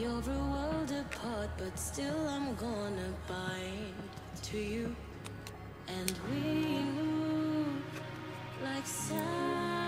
You're a world apart, but still I'm gonna bind to you. And we move like sound.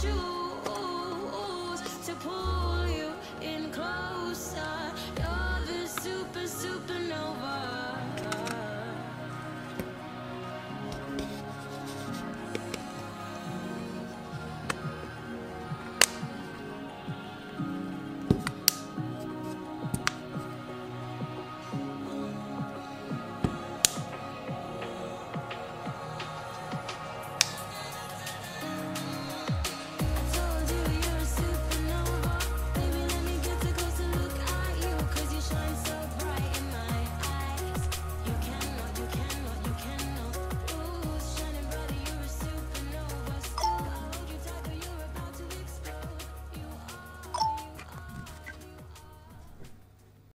shoes to pull you in closer.